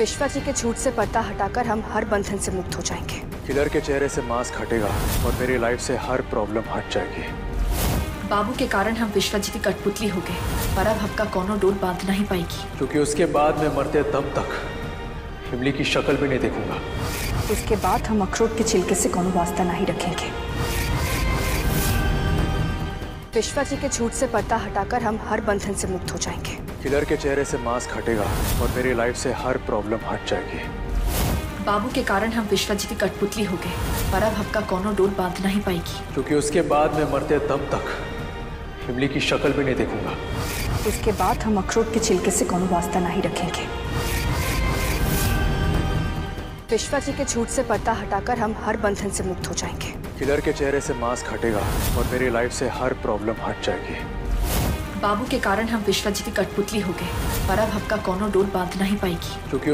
विश्वा जी के झूठ से पर्दा हटाकर हम हर बंधन से मुक्त हो जाएँगे। किलर के चेहरे से मास्क हटेगा और मेरी लाइफ से हर प्रॉब्लम हट जाएगी। बाबू के कारण हम विश्वा जी की कठपुतली हो गए पर अब हमका कोनो डोर बाँध नहीं पाएगी। क्योंकि उसके बाद मैं मरते दम तक इमली की शक्ल भी नहीं देखूँगा। उसके बाद हम अखरोट के छिलके से कोनो वास्ता नहीं रखेंगे। विश्वा जी के झूठ से पर्दा हटाकर हम हर बंधन से मुक्त हो जाएँगे। किलर के चेहरे से मास्क हटेगा और मेरी लाइफ से हर प्रॉब्लम हट जाएगी। बाबू के कारण हम विश्वा जी की कठपुतली हो गए पर अब हमका कोनो डोर बाँध नहीं पाएगी। क्योंकि उसके बाद मैं मरते दम तक इमली की शक्ल भी नहीं देखूँगा। उसके बाद हम अखरोट के छिलके से कोनो वास्ता नहीं रखेंगे। विश्वा जी के झूठ से पर्दा हटाकर हम हर बंधन से मुक्त हो जाएँगे। किलर के चेहरे से मास्क हटेगा और मेरी लाइफ से हर प्रॉब्लम हट जाएगी। बाबू के कारण हम विश्वजीत की कठपुतली हो गए, पर अब हमका कोनो डोर बाँध नहीं पाएगी। क्योंकि